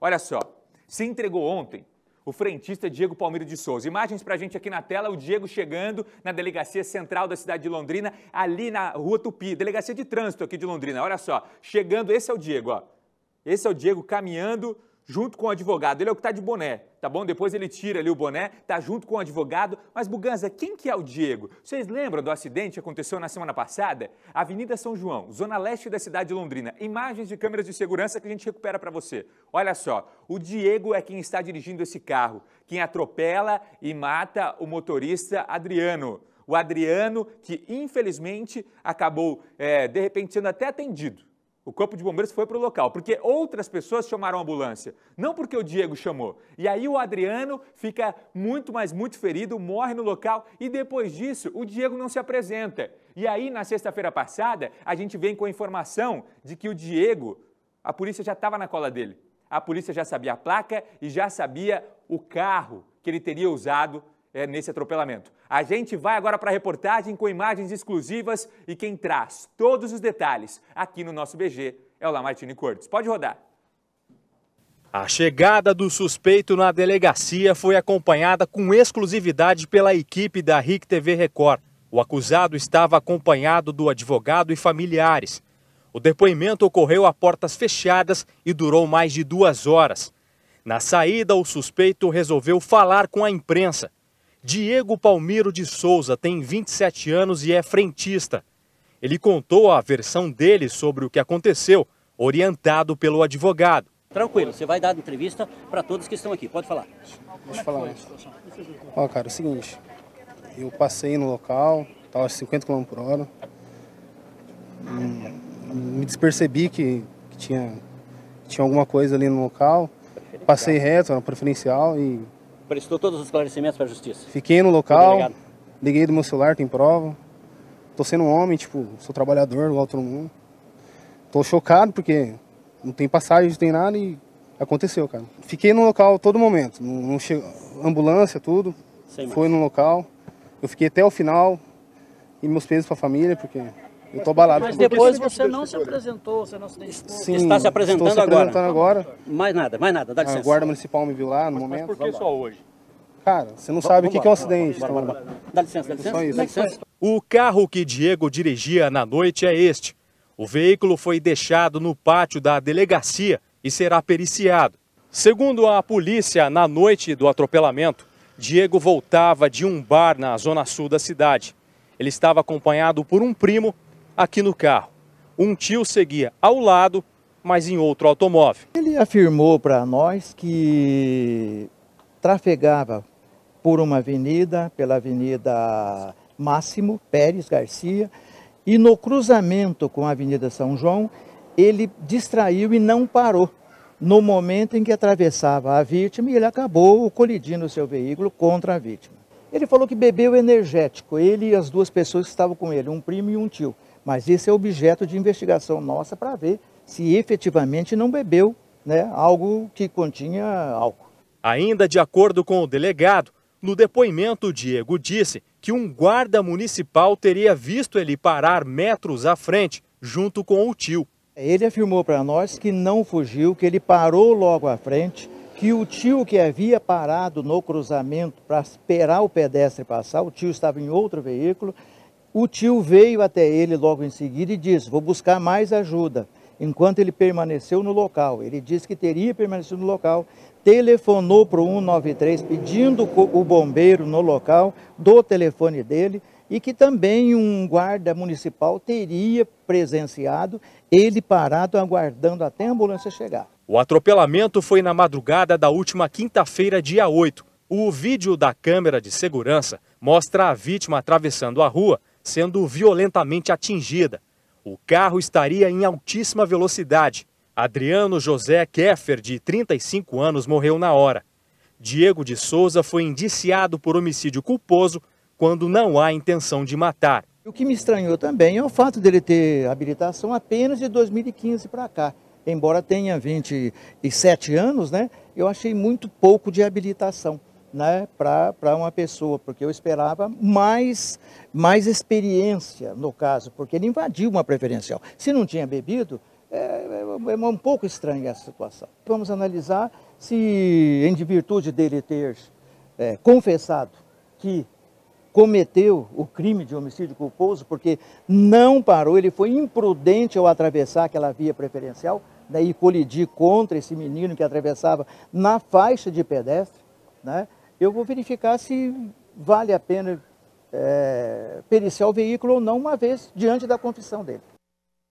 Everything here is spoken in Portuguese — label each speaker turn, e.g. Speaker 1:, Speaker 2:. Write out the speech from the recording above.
Speaker 1: Olha só, se entregou ontem o frentista Diego Palmeiro de Souza. Imagens para a gente aqui na tela, o Diego chegando na delegacia central da cidade de Londrina, ali na Rua Tupi, delegacia de trânsito aqui de Londrina. Olha só, chegando, esse é o Diego, ó. Esse é o Diego caminhando junto com o advogado. Ele é o que está de boné, tá bom? Depois ele tira ali o boné, tá junto com o advogado. Mas, Buganza, quem que é o Diego? Vocês lembram do acidente que aconteceu na semana passada? Avenida São João, zona leste da cidade de Londrina. Imagens de câmeras de segurança que a gente recupera para você. Olha só, o Diego é quem está dirigindo esse carro, quem atropela e mata o motorista Adriano. O Adriano, que infelizmente acabou, é, de repente, sendo até atendido o corpo de bombeiros foi para o local, porque outras pessoas chamaram a ambulância, não porque o Diego chamou. E aí o Adriano fica muito, mas muito ferido, morre no local e depois disso o Diego não se apresenta. E aí na sexta-feira passada a gente vem com a informação de que o Diego, a polícia já estava na cola dele. A polícia já sabia a placa e já sabia o carro que ele teria usado é, nesse atropelamento. A gente vai agora para a reportagem com imagens exclusivas e quem traz todos os detalhes aqui no nosso BG é o Lamartine Cortes. Pode rodar.
Speaker 2: A chegada do suspeito na delegacia foi acompanhada com exclusividade pela equipe da RIC TV Record. O acusado estava acompanhado do advogado e familiares. O depoimento ocorreu a portas fechadas e durou mais de duas horas. Na saída, o suspeito resolveu falar com a imprensa Diego Palmiro de Souza tem 27 anos e é frentista. Ele contou a versão dele sobre o que aconteceu, orientado pelo advogado.
Speaker 3: Tranquilo, você vai dar entrevista para todos que estão aqui. Pode falar.
Speaker 4: Deixa eu falar. Ó, cara, é o seguinte. Eu passei no local, estava a 50 km por hora. Hum, me despercebi que, que tinha, tinha alguma coisa ali no local. Passei reto, na preferencial e
Speaker 3: Prestou todos os esclarecimentos para a justiça?
Speaker 4: Fiquei no local, liguei do meu celular, tem prova. Tô sendo um homem, tipo, sou trabalhador, igual todo mundo. Tô chocado porque não tem passagem, não tem nada e aconteceu, cara. Fiquei no local todo momento, não che... ambulância, tudo. Foi no local. Eu fiquei até o final e meus pesos para a família, porque eu tô abalado.
Speaker 3: Mas depois você não se apresentou, você não se identificou. Sim, está se apresentando,
Speaker 4: se apresentando agora. agora.
Speaker 3: Mais nada, mais nada, dá licença.
Speaker 4: A guarda municipal me viu lá no mas, momento.
Speaker 3: Mas por que só hoje?
Speaker 4: Cara, você não sabe o que, que é um acidente.
Speaker 3: Bora, bora, bora. Dá licença, dá licença. Dá licença.
Speaker 2: O carro que Diego dirigia na noite é este. O veículo foi deixado no pátio da delegacia e será periciado. Segundo a polícia, na noite do atropelamento, Diego voltava de um bar na zona sul da cidade. Ele estava acompanhado por um primo aqui no carro. Um tio seguia ao lado, mas em outro automóvel.
Speaker 5: Ele afirmou para nós que trafegava por uma avenida, pela Avenida Máximo Pérez Garcia, e no cruzamento com a Avenida São João, ele distraiu e não parou. No momento em que atravessava a vítima, ele acabou colidindo o seu veículo contra a vítima. Ele falou que bebeu energético, ele e as duas pessoas que estavam com ele, um primo e um tio. Mas esse é objeto de investigação nossa para ver se efetivamente não bebeu né, algo que continha álcool.
Speaker 2: Ainda de acordo com o delegado, no depoimento, Diego disse que um guarda municipal teria visto ele parar metros à frente, junto com o tio.
Speaker 5: Ele afirmou para nós que não fugiu, que ele parou logo à frente, que o tio que havia parado no cruzamento para esperar o pedestre passar, o tio estava em outro veículo, o tio veio até ele logo em seguida e disse: Vou buscar mais ajuda. Enquanto ele permaneceu no local, ele disse que teria permanecido no local, telefonou para o 193 pedindo o bombeiro no local, do telefone dele, e que também um guarda municipal teria presenciado ele parado aguardando até a ambulância chegar.
Speaker 2: O atropelamento foi na madrugada da última quinta-feira, dia 8. O vídeo da câmera de segurança mostra a vítima atravessando a rua sendo violentamente atingida. O carro estaria em altíssima velocidade. Adriano José Keffer, de 35 anos, morreu na hora. Diego de Souza foi indiciado por homicídio culposo quando não há intenção de matar.
Speaker 5: O que me estranhou também é o fato dele ter habilitação apenas de 2015 para cá. Embora tenha 27 anos, né, eu achei muito pouco de habilitação né, para uma pessoa, porque eu esperava mais, mais experiência no caso, porque ele invadiu uma preferencial. Se não tinha bebido, é, é, é um pouco estranha essa situação. Vamos analisar se, em virtude dele ter é, confessado que cometeu o crime de homicídio culposo, porque não parou, ele foi imprudente ao atravessar aquela via preferencial né, e colidir contra esse menino que atravessava na faixa de pedestre, né, eu vou verificar se vale a pena é, periciar o veículo ou não, uma vez diante da confissão dele.